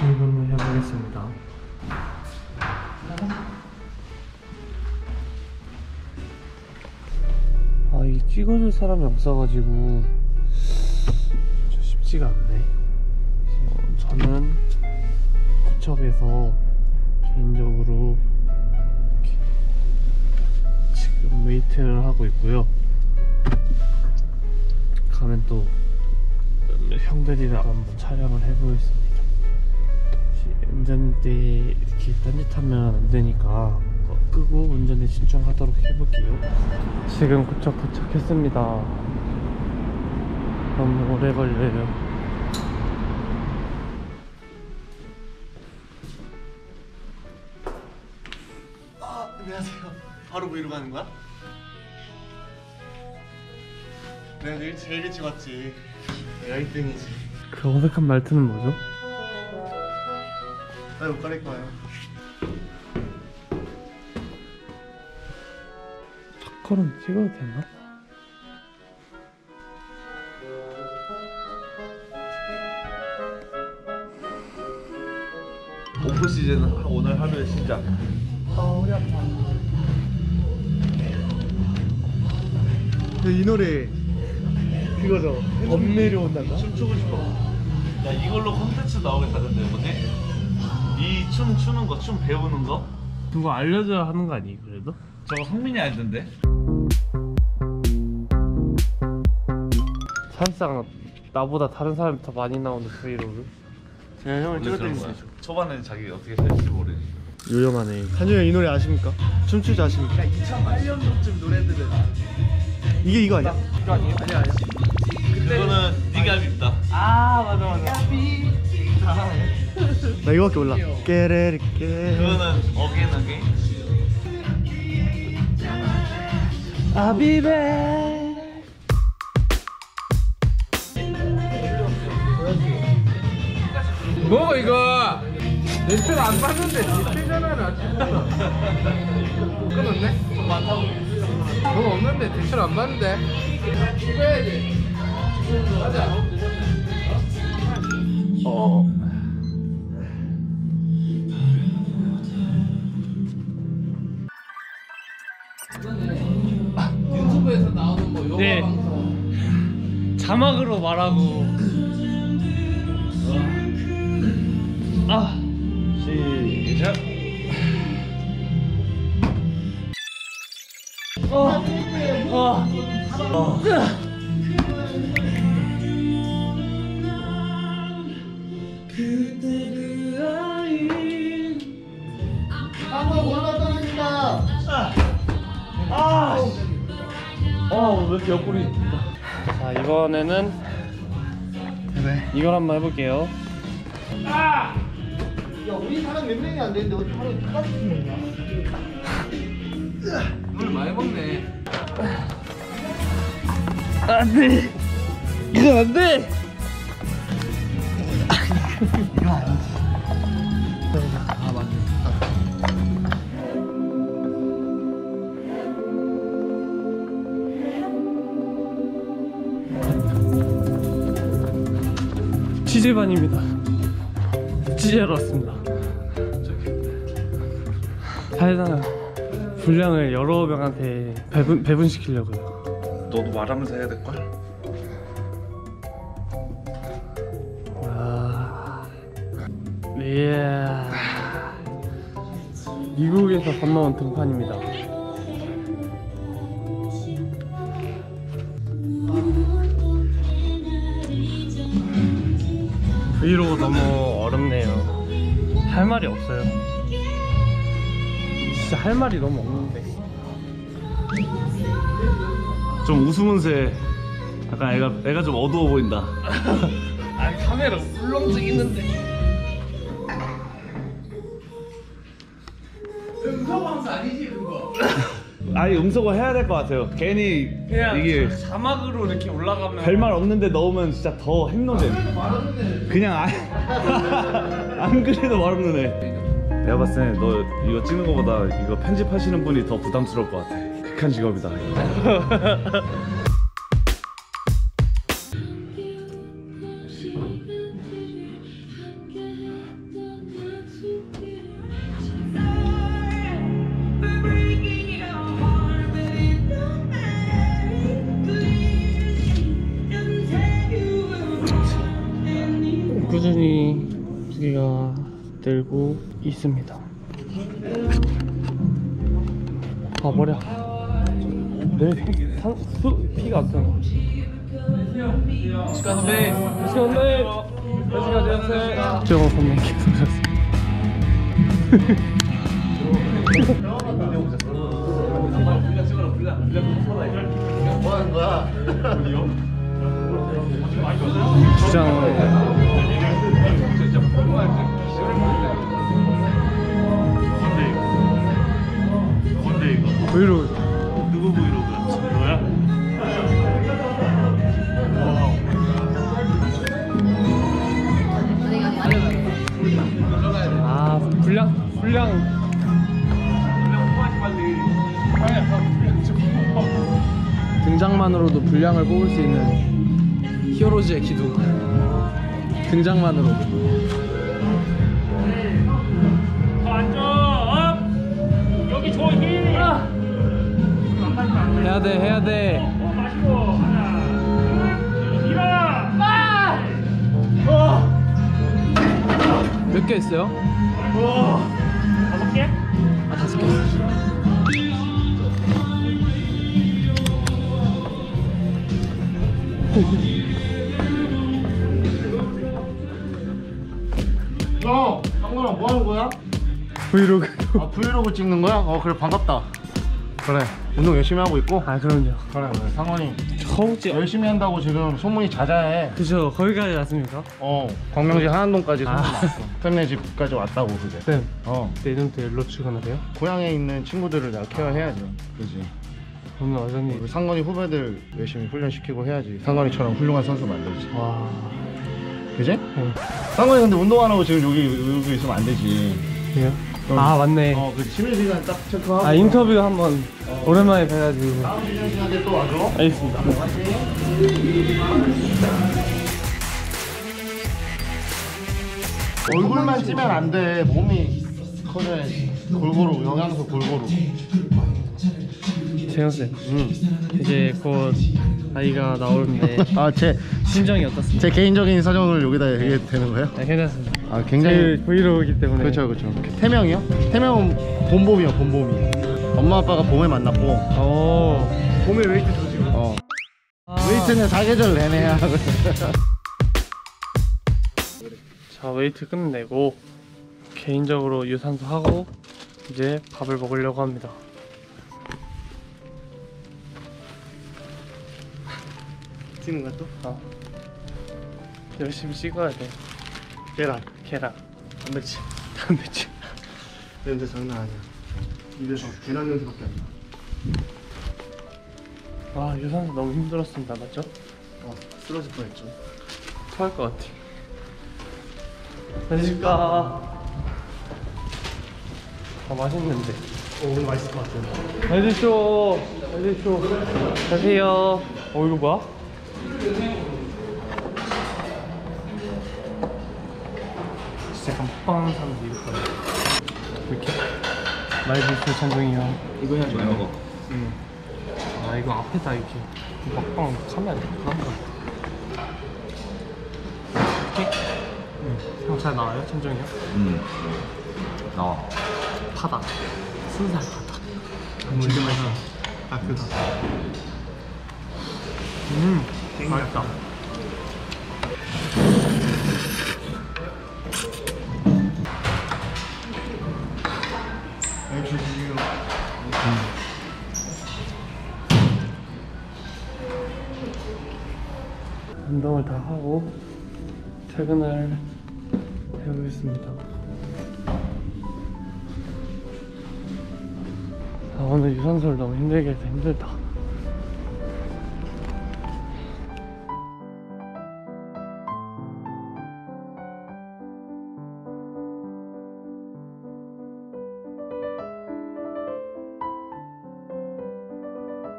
출근을 해보겠습니다. 아, 이 찍어줄 사람이 없어가지고 좀 쉽지가 않네. 어, 저는 구척에서 개인적으로 지금 웨이트를 하고 있고요. 가면 또 형들이랑 한번 촬영을 해보겠습니다. 운전대 이렇게 딴짓하면 안 되니까 그거 끄고 운전에 집중하도록 해볼게요. 지금 구척 도착했습니다. 너무 오래 걸려요. 아, 안녕하세요. 바로 브이로그 하는 거야? 내가 제일, 제일 일찍 왔지. 내가 1등이지. 그 어색한 말투는 뭐죠? 나옷 갈아입고 와요. 팝콘은 찍어도 되나? 오프 시즌 오늘 하루에 시작. 근데 이 노래 그거죠. 범 내려온단가? 춤추고 싶어. 야 이걸로 콘텐츠 나오겠다던데 뭐지? 이 춤 추는 거, 춤 배우는 거? 그거 알려줘야 하는 거 아니 그래도? 저거 성민이 알던데? 사실상 나보다 다른 사람이 더 많이 나오는 브이로그 제가 형을. 되죠. 초반에 자기 어떻게 살지 모르니까. 유용하네 한준이 형 이 노래 아십니까? 춤추지 아십니까? 2008년도쯤 노래들은 이게 이거 아니야? 이거 아니에요? 아니야 아니야. 그거는 네가 밉다. 아 맞아 맞아 나 이거밖에 몰라. 깨레리 깨. 그거는 again again. 아비베 뭐 이거 렌트를 안 받는데 대출전화를 끊었네? 돈 없는데 대출 안 받는데 찍어야지 말하고 아 시작. 어, 어, 어. 한번 올라가겠습니다. 어, 왜 이렇게 옆구리. 자, 이번에는 네. 이걸 한번 해볼게요. 야, 우리 사람 몇 명이 안 되는데 어떻게 하루 똑같이 먹냐? 오늘 많이 먹네 안 돼! 이거 안 돼! 이거 아니지. 아, 맞네. 취재반입니다. 취재하러 왔습니다. 사실상 분량을 여러 명한테 배분, 배분시키려고요. 너도 말하면서 해야 될 걸? 와. 이야. 미국에서 건너온 등판입니다. 브이로그 너무 어렵네요. 할 말이 없어요. 진짜 할 말이 너무 없는데. 좀 웃으면서 해. 약간 애가 애가 좀 어두워 보인다. 아 카메라 울렁증 있는데. 아니 음소거 해야 될 것 같아요. 괜히 그냥 이게 자- 자막으로 이렇게 올라가면 별말 없는데 넣으면 진짜 더 행노잼. 그냥 아, 안 그래도 말 없는 애. 내가 봤을 때 너 이거 찍는 거보다 이거 편집하시는 분이 더 부담스러울 것 같아. 극한 직업이다. 꾸준히 무게가 늘고 있습니다. 아 머리야. 내 산, 수, 피가 안 나. 시간 선배, 시간 선배, 시간 되었어요. 최영 선배. 뭐 하는 거야? 주장 브이로그 누구 브이로그? 너야? 아 분량 분량 등장만으로도 분량을 뽑을 수 있는 히어로즈의 기둥 등장만으로도 여기 저 힘! 해야 돼 해야 돼 어, 마시고 하나 밀어! 몇 개 있어요? 다섯 개? 아 다섯 개 형, 상관아 뭐 하는 거야? 브이로그 아 브이로그 찍는 거야? 어 그래 반갑다. 그래 운동 열심히 하고 있고. 아 그럼요 그래 그래 상원이 허벅지 열심히 한다고 지금 소문이 자자해. 그죠 거기까지 왔습니까? 어 광명시 하안동까지 소문 아. 났어. 쌤네 집까지 왔다고 그게. 쌤어 내년부터 일로 출근하세요? 고향에 있는 친구들을 내가 케어해야지. 그지. 오늘 완전히 우리 상건이 후배들 열심히 훈련시키고 해야지. 상건이처럼 훌륭한 선수 만들지. 와 그지? 응. 상건이 근데 운동 안 하고 지금 여기 여기 있으면 안 되지. 그래요? 아 맞네 어, 그 쉬는 시간 딱 체크하고. 아 인터뷰 한번 오랜만에 뵈가지고 다음 쉬는 시간에 또 와줘. 알겠습니다 얼굴만 찌면 안 돼. 몸이 커져야지. 골고루 영양소 골고루. 재현쌤 응. 이제 곧 아이가 나오는데 아 제 심정이 어떻습니까? 제 개인적인 사정을 여기다 얘기해도 되는 거예요? 아 괜찮습니다 아제 굉장히 브이로그이기 때문에 그렇죠 그렇죠. 태명이요? 태명은 봄봄이요 봄봄이. 엄마 아빠가 봄에 만났고. 오 봄에 weight 조지. 어. 아. weight는 사계절 내내 하거든. 자 weight 끝내고 개인적으로 유산소 하고 이제 밥을 먹으려고 합니다 찍는 것도? 어. 열심히 찍어야 돼 계란. 계란 단백질. 단백질 냄새 장난 아니야. 입에서 계란 냄새밖에 안 나. 와 유산소 너무 힘들었습니다 맞죠? 어 쓰러질 뻔했죠. 토할 것 같아 안녕하십니까 아 맛있는데 어, 오늘 맛있을 것 같아. 맛있쇼 맛있쇼 가세요 어 이거 뭐야? 진짜 약간 먹방하는 사람들 이렇게. 이렇게 말불수 찬종이요 이거 해야지 먹어. 응. 아 이거 앞에다 이렇게 먹방 카메라 같아 이렇게? 응. 잘 나와요 찬종이요? 응. 나와. 파다 순살 파다 물좀 마셔 아 그다 음 맛있다. 비디오. 운동을 다 하고 퇴근을 해보겠습니다. 아 오늘 유산소를 너무 힘들게 해서 힘들다